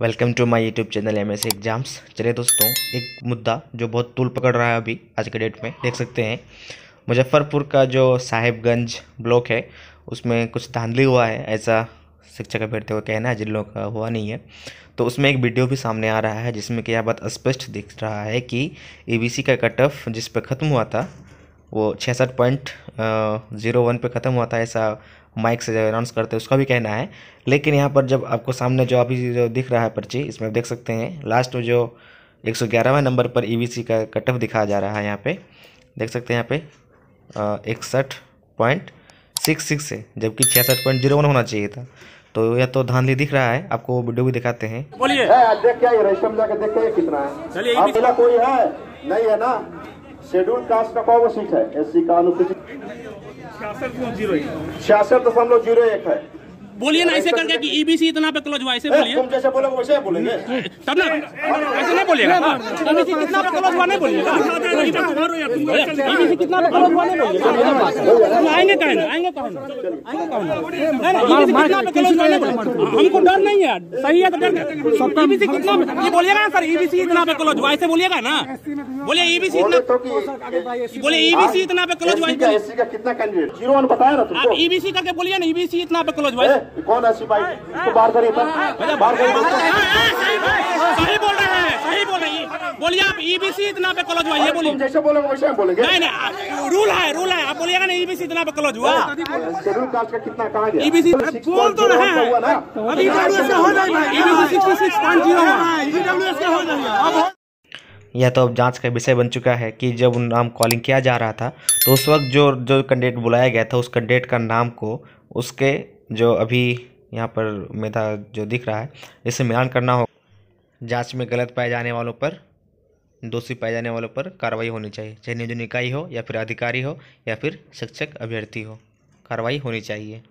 Welcome to my YouTube channel M S exams चलिए दोस्तों, एक मुद्दा जो बहुत तूल पकड़ रहा है अभी, आज के डेट में, देख सकते हैं। मुजफ्फरपुर का जो साहिबगंज ब्लॉक है, उसमें कुछ धांधली हुआ है, ऐसा शिक्षक अभ्यर्थी का कहना है, जिन लोगों का हुआ नहीं है। तो उसमें एक वीडियो भी सामने आ रहा है, जिसमें कि यह बात स्पष्ट दिख रहा है कि एबीसी का कट ऑफ़ जिस पर ख़त्म हुआ था वो छियासठ पॉइंट ज़ीरो वन पर ख़त्म हुआ था ऐसा माइक से अनाउंस करते हैं उसका भी कहना है। लेकिन यहाँ पर जब आपको सामने जो अभी जो दिख रहा है पर्ची इसमें आप देख सकते हैं लास्ट में जो एक सौ ग्यारहवें नंबर पर ई e का कट ऑफ़ दिखाया जा रहा है यहाँ पे। देख सकते हैं यहाँ पे इकसठ पॉइंट सिक्स सिक्स है जबकि छियासठ पॉइंट ज़ीरो वन होना चाहिए था। तो यह तो धांधली दिख रहा है आपको वो वीडियो भी दिखाते हैं। बोलिए। देख क्या ये रेशम जाके देख के कितना है। चलिए कोई है? नहीं है ना? शेड्यूल कास्ट का कौन सीट है एस सी का अनुसूचित छियासठ दशमलव ज़ीरो एक है बोलिए ना ऐसे करके कि ईबीसी इतना पे क्लोज हुआ ऐसे बोलिए तुम जैसे बोलोगे वैसे बोलेंगे तब ना ऐसे नहीं बोलिएगा ईबीसी कितना पे क्लोज हुआ नहीं बोलिएगा ईबीसी कितना पे क्लोज हुआ नहीं बोलिएगा आएँगे कहेंगे आएँगे नहीं हमको डर नहीं है सही है तो डर ईबीसी कितना ये बोलिएगा ना सर ईबीसी इतना पे क्लोज हुआ ऐसे बोलिएगा ना बोलिए ईबीसी इतना तो बोले ईबीसी इतना पे क्लोज हुआ का एससी का कितना कैंडिडेट ज़ीरो वन बताया ना तुमको ईबीसी करके बोलिए ना ईबीसी इतना पे क्लोज हुआ ए, कौन है सिपाही इसको बाहर करिए तब बाहर करिए सही बोल रहे हैं सही बोल रहे हैं बोलिए आप ईबीसी इतना पे क्लोज हुआ ये बोलिए। जैसे बोलोगे वैसे हम बोलेंगे। नहीं नहीं रूल है रूल है आप बोलिएगा ना ईबीसी इतना पे क्लोज हुआ। शेड्यूल कास्ट का कितना कहाँ गया? EBC बोल तो रहे हैं। हुआ ना। अभी ईबीसी हो। जाएगा EBC sixty six point zero EWS का हो। जाएगा। यह तो अब जाँच का विषय बन चुका है कि जब उन नाम कॉलिंग किया जा रहा था तो उस वक्त जो जो कैंडिडेट बुलाया गया था उस कैंडिडेट का नाम को उसके जो अभी यहाँ पर मेधा जो दिख रहा है इसे मिलान करना हो जाँच में गलत पाए जाने वालों पर दोषी पाए जाने वालों पर कार्रवाई होनी चाहिए, चाहे नियोजन इकाई हो या फिर अधिकारी हो या फिर शिक्षक अभ्यर्थी हो। कार्रवाई होनी चाहिए।